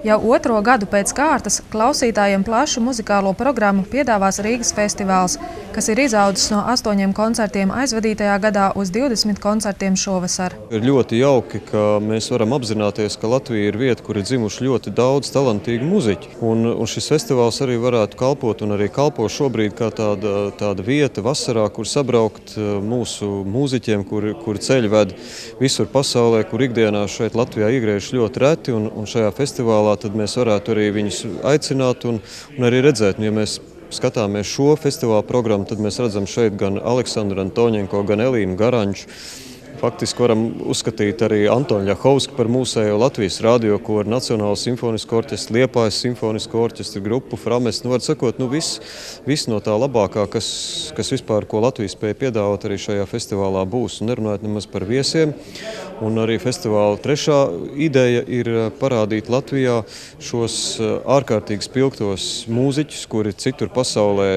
Jau otro gadu pēc kārtas klausītājiem plašu muzikālo programmu piedāvās Rīgas festivāls, kas ir izaudzis no astoņiem koncertiem aizvadītajā gadā uz 20 koncertiem šovasar. Ir ļoti jauki, ka mēs varam apzināties, ka Latvija ir vieta, kur ir dzimuši ļoti daudz talantīgu muziķu. Un, un šis festivāls arī varētu kalpot un arī kalpo šobrīd kā tāda, tāda vieta vasarā, kur sabraukt eh, mūsu mūziķiem, kur, kur ceļi ved visur pasaulē, kur ikdienā šeit Latvijā iegriež ļoti reti un, un šajā festivālā tad mēs varētu arī viņus aicināt un, un arī redzēt. Un, ja mēs skatāmies šo festivāla programmu, tad mēs redzam šeit gan Aleksandru Antoņenko, gan Elīnu Garanču. Faktiski varam uzskatīt arī Antoni Ļahovski par mūsējo Latvijas radio koru, Nacionālo simfonisko orķestru, Liepājas simfonisko orķestru grupu, Frames. Nu, var sakot, nu viss, viss no tā labākā, kas, kas vispār, ko Latvijas spēja piedāvāt arī šajā festivālā būs. Un nerunājot nemaz par viesiem. Un arī festivāla trešā ideja ir eh, parādīt Latvijā šos eh, ārkārtīgi spilgtos mūziķus, kuri citur pasaulē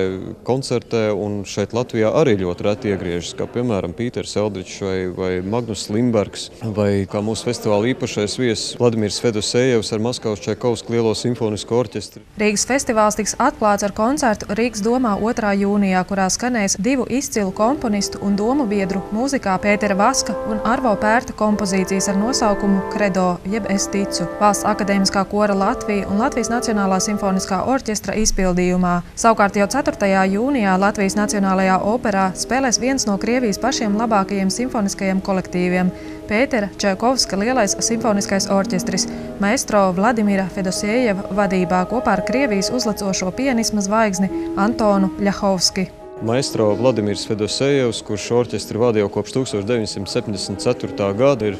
koncertē un šeit Latvijā arī ļoti reti iegriežas, kā piemēram Pīters Eldričs vai, vai Magnus Limbergs, vai kā mūsu festivāla īpašais viesis Vladimirs Fedosējevs ar Maskavas Čaikovsku lielo simfonisko orķestri. Rīgas festivāls tiks atklāts ar koncertu Rīgas domā 2. jūnijā, kurā skanēs divu izcilu komponistu un domu biedru mūzikā Pētera Vaska un Arvo Pērta kompozīcijas ar nosaukumu Credo, jeb Es ticu, Valsts akadēmiskā kora Latvija un Latvijas Nacionālā simfoniskā orķestra izpildījumā. Savukārt jau 4. jūnijā Latvijas Nacionālajā operā spēlēs viens no Krievijas pašiem labākajiem simfoniskajiem kolektīviem – Pētera Čekovska lielais simfoniskais orķestris maestro Vladimira Fedosiejeva vadībā kopā ar Krievijas uzlacošo pianisma zvaigzni Antonu Ļahovski. Maestro Vladimirs Fedosejevs, kurš orķestri vada jau kopš 1974. gada, ir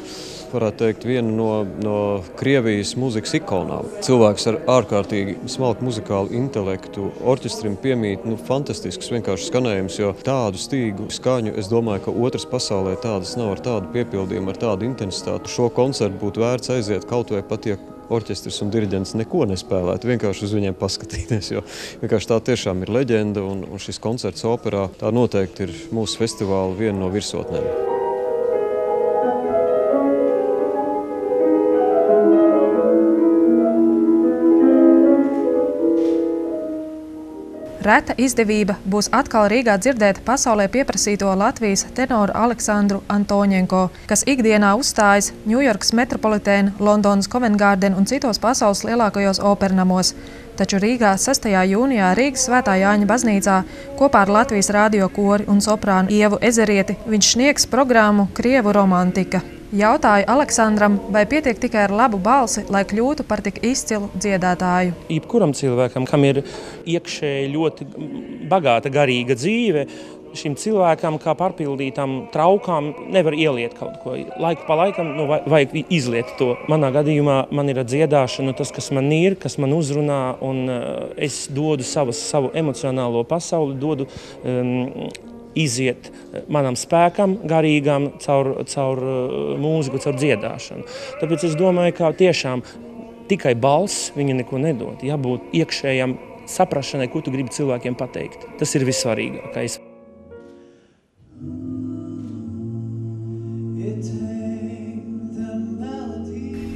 varētu teikt, viena no, no Krievijas mūzikas ikonām. Cilvēks ar ārkārtīgi smalku muzikālu intelektu, orķestrim piemīt nu, fantastisks vienkārši skanējums, jo tādu stīgu skaņu, es domāju, ka otras pasaulē tādas nav ar tādu piepildījumu, ar tādu intensitāti. Šo koncertu būtu vērts aiziet kaut vai pat, ja orķestris un diriģents neko nespēlētu, vienkārši uz viņiem paskatīties. Jo vienkārši tā tiešām ir leģenda, un, un šis koncerts operā tā noteikti ir mūsu festivāla viena no virsotnēm. Reta izdevība būs atkal Rīgā dzirdēt pasaulē pieprasīto Latvijas tenoru Aleksandru Antoņenko, kas ikdienā uzstājas Ņujorkas metropolitēna, Londonas Covent un citos pasaules lielākajos opernamos. Taču Rīgā 6. jūnijā Rīgas Svētā Jāņa baznīcā kopā ar Latvijas radio kori un soprānu Ievu Ezerieti viņš sniegs programmu Krievu romantika. Jautāju Aleksandram, vai pietiek tikai ar labu balsi, lai kļūtu par tik izcilu dziedātāju. Jebkuram cilvēkam, kam ir iekšēji ļoti bagāta garīga dzīve, šim cilvēkam, kā pārpildītam traukām, nevar ieliet kaut ko. Laiku pa laikam nu, vajag izliet to. Manā gadījumā man ir dziedāšana, tas, kas man ir, kas man uzrunā, un uh, es dodu savas, savu emocionālo pasauli, dodu um, iziet eh, manam spēkam, garīgam, caur, caur eh, mūziku, caur dziedāšanu. Tāpēc es domāju, ka tiešām tikai balss viņa neko nedod. Jābūt iekšējam saprašanai, ko tu gribi cilvēkiem pateikt. Tas ir vissvarīgākais.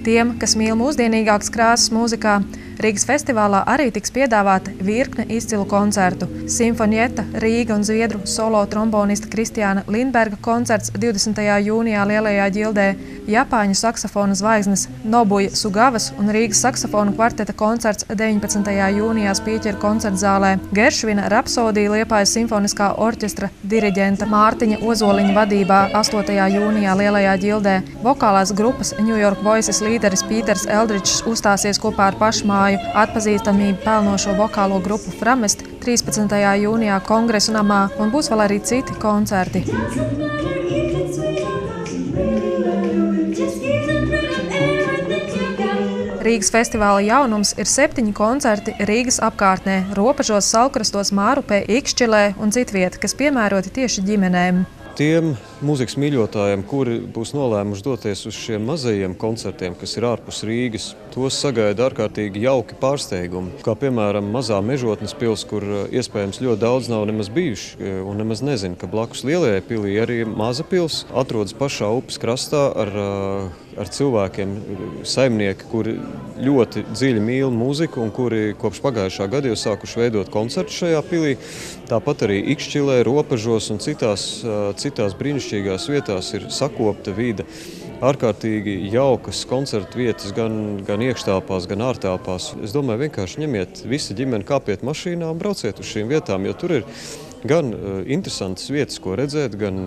Tiem, kas mīl mūsdienīgākas krāsas mūzikā, Rīgas festivālā arī tiks piedāvāta virkne izcilu koncertu. Simfonieta, Rīga un Zviedru solo trombonista Kristiāna Lindberga koncerts 20. jūnijā Lielajā ģildē, Japāņu saksofona zvaigznes Nobuja Sugavas un Rīgas saksofona kvarteta koncerts 19. jūnijā Spīķeru koncertzālē, Geršvina Rapsodija Liepājas simfoniskā orķestra diriģenta Mārtiņa Ozoliņa vadībā 8. jūnijā Lielajā ģildē, vokālās grupas New York Voices līderis Pīters Eldričs uzstāsies kopā ar pašmāju dziedātāju atpazīstamību pelnošo vokālo grupu Framest 13. jūnijā Kongresa namā un būs vēl arī citi koncerti. Rīgas festivāla jaunums ir septiņi koncerti Rīgas apkārtnē, robežos, salkrastos, Mārupē, Ikšķilē un citvieta, kas piemēroti tieši ģimenēm. Tiem mūzikas mīļotājiem, kuri būs nolēmuši doties uz šiem mazajiem koncertiem, kas ir ārpus Rīgas, tos sagaida ārkārtīgi jauki pārsteigumi. Kā piemēram mazā mežotnes pils, kur eh, iespējams ļoti daudz nav nemaz bijuši eh, un nemaz nezina, ka blakus lielajai pilī arī maza pils atrodas pašā upes krastā ar, eh, ar cilvēkiem, saimnieki, kuri ļoti dziļi mīl mūziku un kuri kopš pagājušā gada jau sākuši veidot koncertus šajā pilī. Tāpat arī Ikšķilē, Robežos un citās, citās brīnišķīgās vietās ir sakopta vide ārkārtīgi jaukas koncertu vietas, gan, gan iekštelpās, gan ārtelpās. Es domāju, vienkārši ņemiet visi ģimeni, kāpiet mašīnā un brauciet uz šīm vietām, jo tur ir gan uh, interesantas vietas, ko redzēt, gan,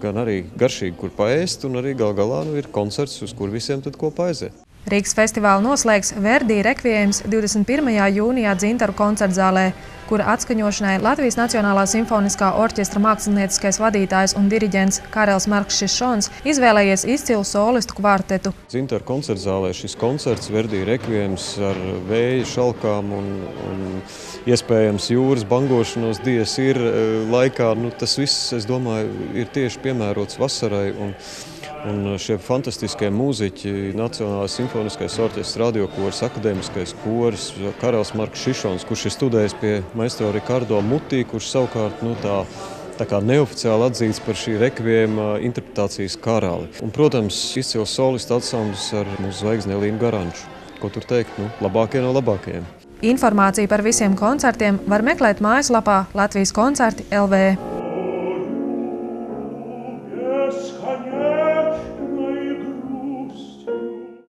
gan arī garšīgi, kur paēst, un arī gal galā nu, ir koncerts, uz kur visiem tad kopā aiziet. Rīgas festivālu noslēgs Verdī rekviējums 21. jūnijā Dzintaru koncertzālē, kura atskaņošanai Latvijas Nacionālā simfoniskā orķestra mākslinieckais vadītājs un diriģents Karels Marks Šišons izvēlējies izcilu solistu kvartetu. Dzintaru koncertzālē šis koncerts Verdī rekviējums ar vēja šalkām un, un iespējams jūras bangošanos dies ir eh, laikā. Nu, tas viss, es domāju, ir tieši piemērots vasarai un Un šie fantastiskie mūziķi, Nacionālais simfoniskais orķestris, radiokors, akadēmiskais koris, Karels Marks Šišons, kurš ir studējis pie maestro Ricardo Mutī, kurš savukārt nu, tā, tā kā neoficiāli atzīts par šī rekviema interpretācijas karali. Un, protams, izcils solists ansamblis ar mūsu zvaigzni Elīnu Garanču. Ko tur teikt? Nu, labākie no labākajiem. Informāciju par visiem koncertiem var meklēt mājaslapā Latvijas koncerti LV.